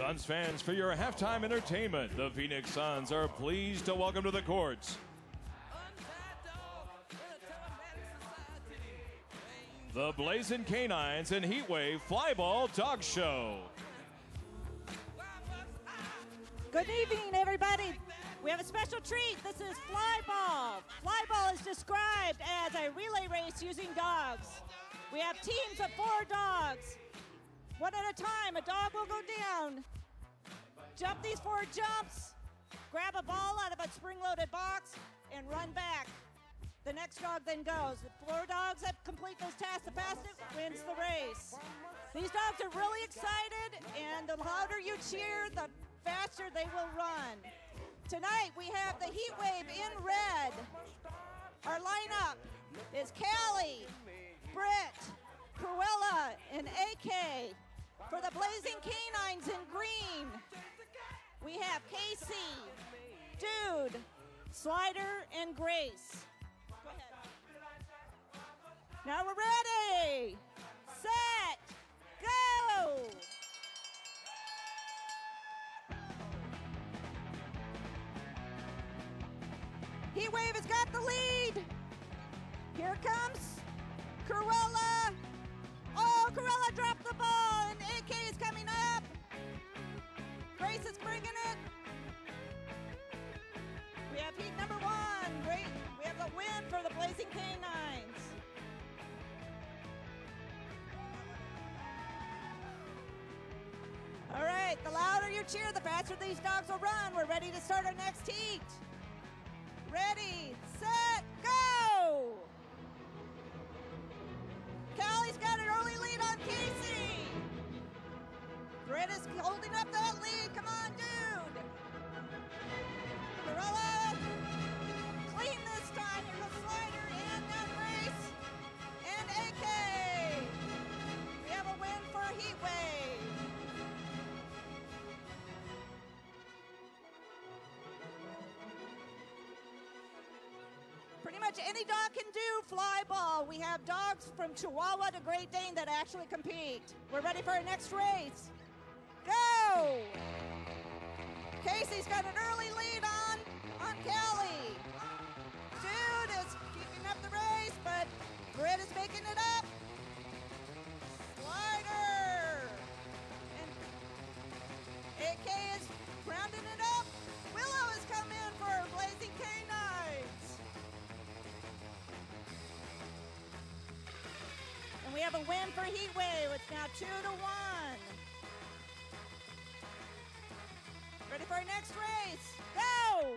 Suns fans, for your halftime entertainment, the Phoenix Suns are pleased to welcome to the courts the Blazin' K9s and Heatwave Flyball Dog Show. Good evening, everybody. We have a special treat. This is flyball. Flyball is described as a relay race using dogs. We have teams of four dogs. One at a time, a dog will go down. Jump these four jumps, grab a ball out of a spring loaded box, and run back. The next dog then goes. The four dogs that complete those tasks the fastest wins the race. These dogs are really excited, and the louder you cheer, the faster they will run. Tonight we have the Heatwave in red. Our lineup is Callie, Britt, Cruella, and AK. For the Blazin' K9s in green, we have Casey, Dude, Slider, and Grace. Go ahead. Now we're ready, set, go! Heatwave has got the lead. Here comes Cruella. Cruella dropped the ball, and AK is coming up. Grace is bringing it. We have heat number one. Great. We have the win for the Blazin' K9s. All right, the louder you cheer, the faster these dogs will run. We're ready to start our next heat. Ready, Britt is holding up that lead. Come on, dude. Cruella, clean this time. Here goes Slider and now Grace and AK. We have a win for Heatwave. Pretty much any dog can do flyball. We have dogs from Chihuahua to Great Dane that actually compete. We're ready for our next race. Casey's got an early lead on on Callie. Dude is keeping up the race, but Britt is making it up. Slider. And AK is rounding it up. Willow has come in for Blazin' K9s. And we have a win for Heatwave. It's now two to one. Ready for our next race? Go!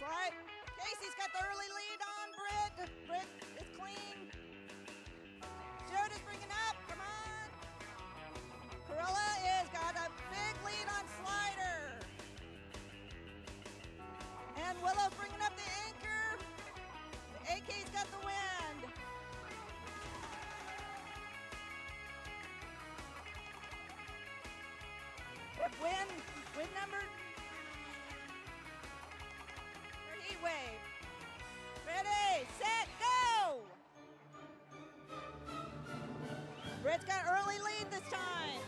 Slide. Casey's got the early lead on Britt. Britt is clean. Jude bringing up. Come on. Cruella is got a big lead on Slider. And Willow's bringing up the anchor. AK's got the wind. Win, win number for Heatwave. Ready, set, go! Britt's got early lead this time.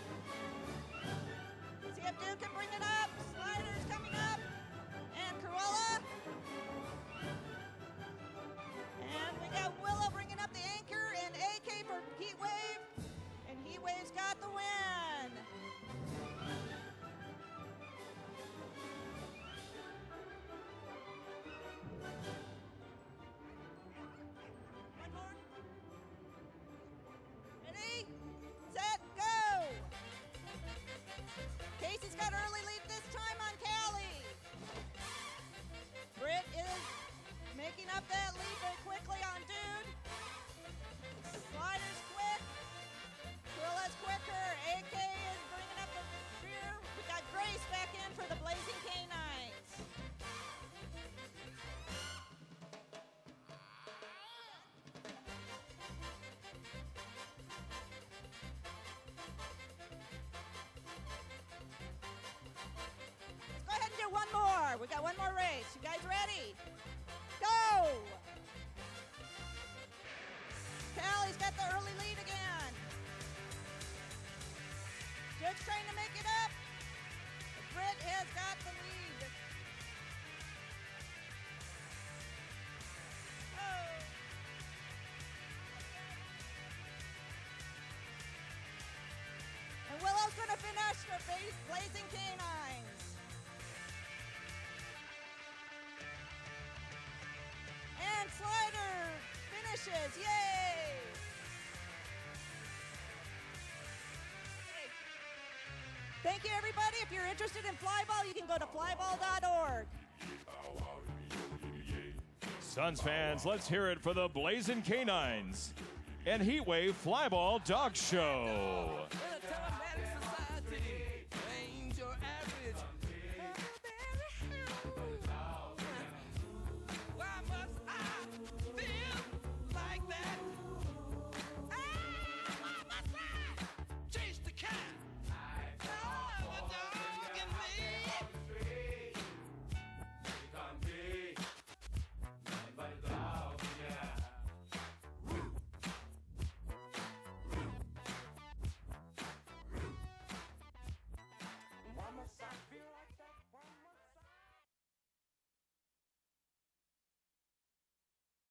Got one more race. You guys ready? Go! Callie's got the early lead again. Judge trying to make it up. Britt has got the lead. Oh. And Willow's going to finish her with blazing king. Finishes. Yay! Thank you, everybody. If you're interested in flyball, you can go to flyball.org. Suns fans, let's hear it for the Blazin' K9s and Heatwave Flyball Dog Show.